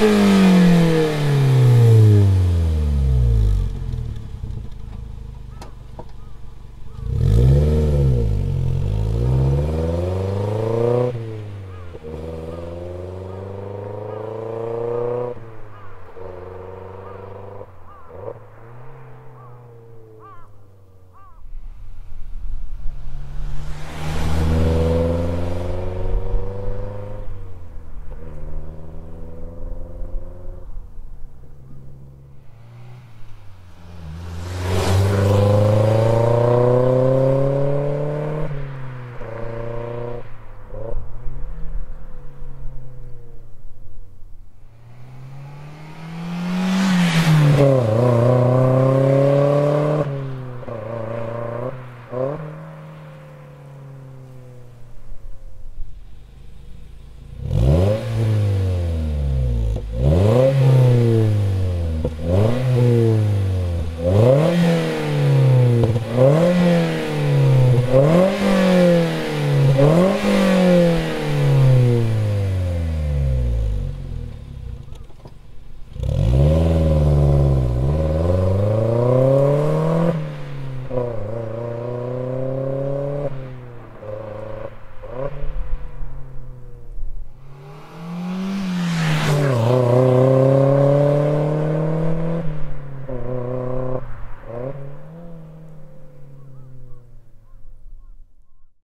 Música โลก